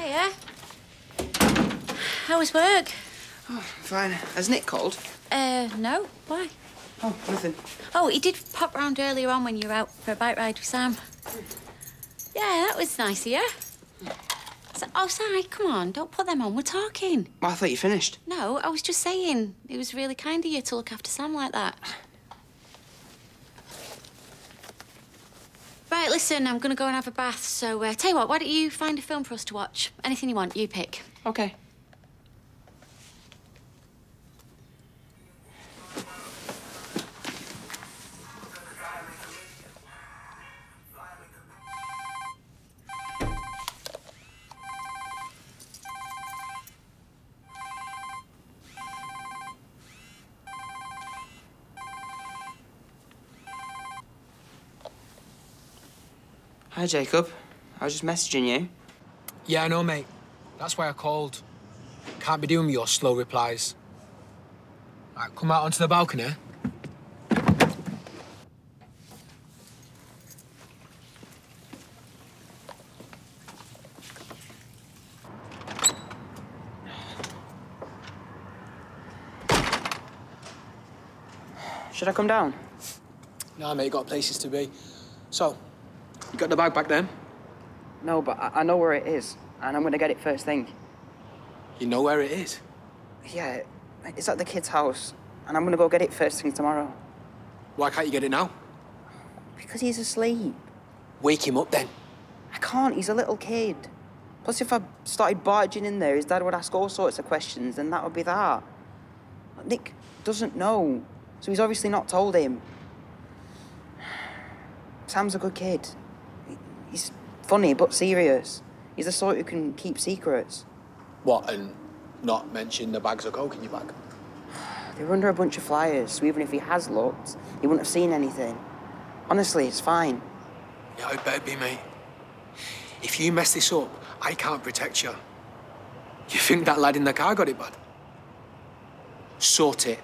Hiya. How was work? Oh, fine. Has Nick called? Uh, no. Why? Oh, nothing. Oh, he did pop round earlier on when you were out for a bike ride with Sam. Yeah, that was nice of you. So, oh, sorry, come on, don't put them on. We're talking. Well, I thought you finished. No, I was just saying. It was really kind of you to look after Sam like that. Right, listen, I'm going to go and have a bath. So, uh, tell you what, why don't you find a film for us to watch? Anything you want, you pick. Okay. Hi, Jacob. I was just messaging you. Yeah, I know, mate. That's why I called. Can't be doing your slow replies. Right, come out onto the balcony. Should I come down? Nah, mate, got places to be. So, you got the bag back then? No, but I, I know where it is, and I'm gonna get it first thing. You know where it is? Yeah, it's at the kid's house, and I'm gonna go get it first thing tomorrow. Why can't you get it now? Because he's asleep. Wake him up then. I can't, he's a little kid. Plus, if I started barging in there, his dad would ask all sorts of questions, and that would be that. Nick doesn't know, so he's obviously not told him. Sam's a good kid. He- He's funny but serious. He's the sort who can keep secrets. What, and not mention the bags of coke in your bag? They were under a bunch of flyers, so even if he has looked, he wouldn't have seen anything. Honestly, it's fine. Yeah, it better be, mate. If you mess this up, I can't protect you. You think that lad in the car got it bad? Sort it.